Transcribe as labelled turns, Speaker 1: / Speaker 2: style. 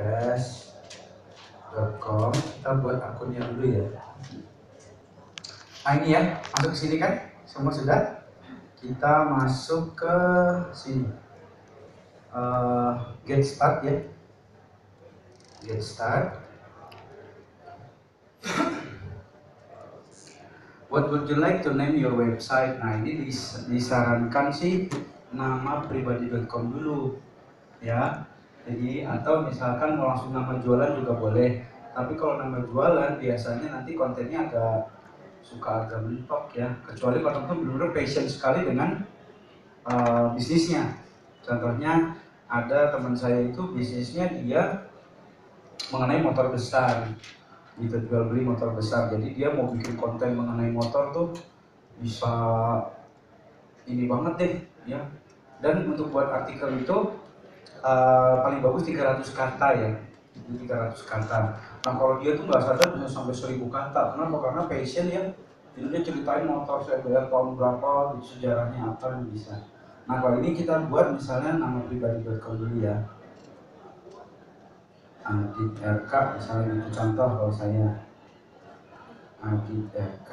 Speaker 1: wordpress.com kita buat akunnya dulu ya. Nah ini ya masuk ke sini kan? Semua sudah? Kita masuk ke sini. Uh, get start ya. Get start. What would you like to name your website? Nah ini dis disarankan sih nama pribadi.com dulu ya. Jadi atau misalkan mau langsung nama jualan juga boleh. Tapi kalau nama jualan biasanya nanti kontennya agak suka agak mentok ya. Kecuali kalau teman benar-benar passion sekali dengan uh, bisnisnya. Contohnya ada teman saya itu bisnisnya dia mengenai motor besar gitu jual beli motor besar jadi dia mau bikin konten mengenai motor tuh bisa ini banget deh ya dan untuk buat artikel itu uh, paling bagus 300 kata ya. Itu 300 kata nah kalau dia tuh nggak sadar bisa sampai 1000 kata kenapa? Karena passion ya. Jadi dia ceritain motor saya bayar tahun berapa sejarahnya apa yang bisa. Nah kalau ini kita buat misalnya nama pribadi.com dulu ya. Adit RK misalnya itu contoh kalau saya. Adit RK